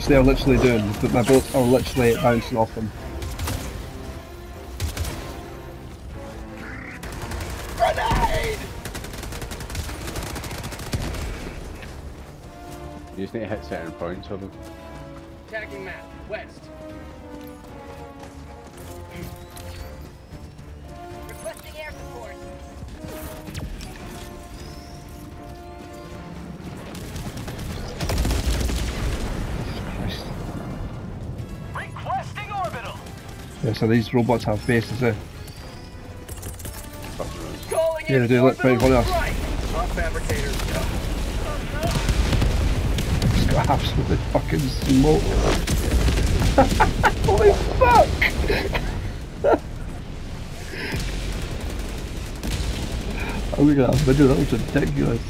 which they are literally doing, but my bullets are literally bouncing off them. Grenade! You just need to hit certain points of them. Attacking map, west. Yeah, so these robots have faces, eh? Fuck the roads. Calling Yeah, they do, look, right, orbital what else? strike! Hot fabricators, go. It's got absolutely fucking smoke. Holy fuck! I'm looking at that video, that was ridiculous.